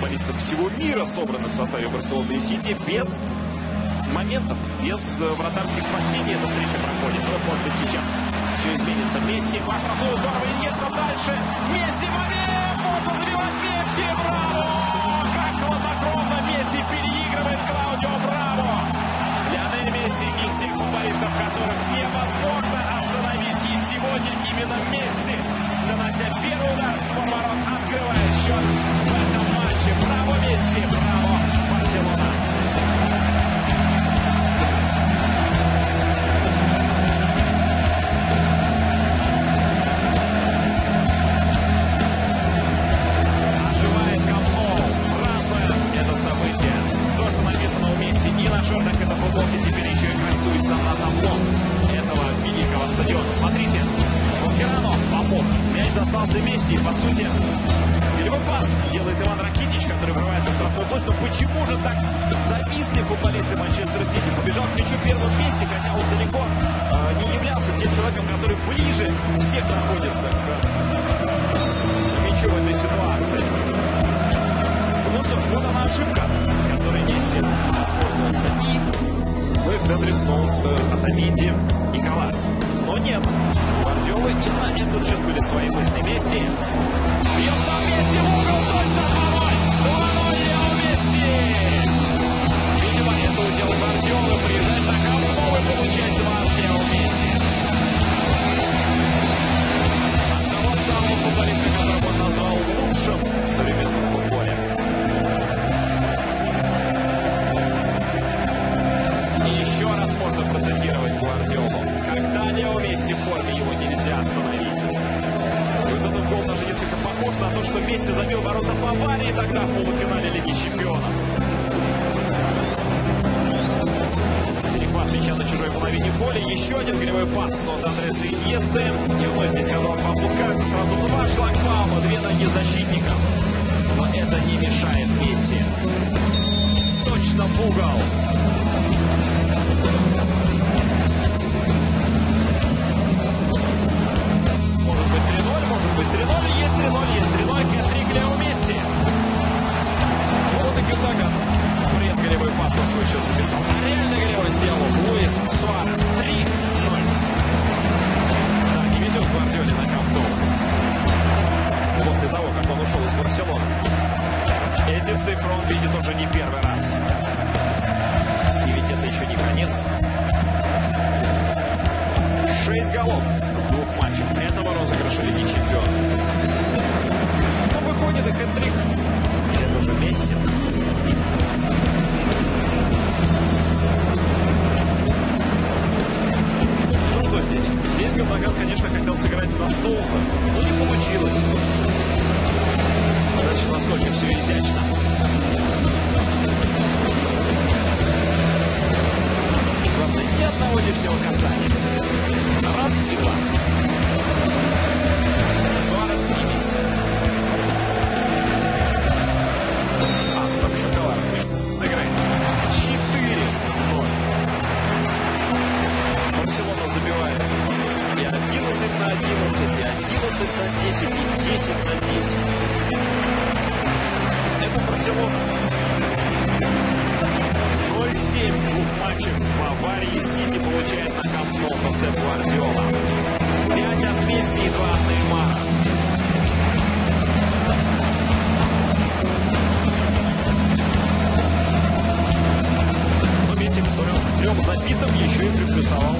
футболистов всего мира собраны в составе Барселоны и Сити без моментов, без э, вратарских спасений эта встреча проходит. Вот, может быть, сейчас все изменится. Месси по штрафную здорово, Иньеста дальше. Месси момент! Можно забивать Месси! Браво! Как хладнокровно Месси переигрывает Клаудио Браво! Лионель Месси из тех футболистов, которых невозможно остановить. И сегодня именно Месси, нанося первый удар в створ ворот, открывает счет матче. Браво, Месси! Браво, Барселона! Оживает Кампноу. Празднуем это событие. То, что написано у и на шортах этой футболки, теперь еще и красуется на табло этого великого стадиона. Смотрите, Маскерано помог. Мяч достался Месси. По сути, голевой пас делает Иван Ракитич, который врывается в штрафную площадь. Но почему же так зависли футболисты Манчестер Сити? Побежал к мячу первым Месси, хотя он далеко э, не являлся тем человеком, который ближе всех находится к мячу в этой ситуации. Ну что ж, вот она ошибка, которой Месси воспользовался. И мы в центре снова с э, можно процитировать Гвардиолу. Когда Лео Месси в форме, его нельзя остановить. Вот этот гол даже несколько похож на то, что Месси забил ворота Баварии тогда в полуфинале Лиги Чемпионов. Перехват мяча на чужой половине поля. Еще один голевой пас от Андреса Иньесты. И вновь здесь, казалось опускаются сразу два шлагбаума, две ноги защитников. Но это не мешает Месси. Точно в угол. Эти цифры он видит уже не первый раз. И ведь это еще не конец. Шесть голов в двух матчах этого розыгрыша Лиги Чемпионов. Но выходит и хэт-трик. Это уже Месси. Ну что здесь? Здесь Гюндаган, конечно, хотел сыграть на Стоуза, но не получилось. Насколько все изящно. Главное, ни одного лишнего касания. Раз и два. Суарес и Месси. А, там еще Калар сыграет. 4-0. Барселона забивает. И 11 на 11, и 11 на 10, и 10 на 10. Сити получает на Камп Ноу Пасеп Гвардиола. 5 от Месси и 2 от Неймара. Но Месси к трем забитым еще и приплюсовал